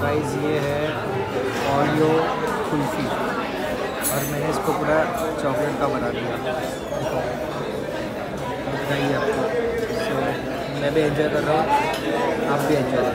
Guys ये है Oreo kulfi और मैंने इसको पूरा चॉकलेट का बना दिया। बताइए आपको। तो मैं भी एंजॉय कर रहा हूँ, आप भी एंजॉय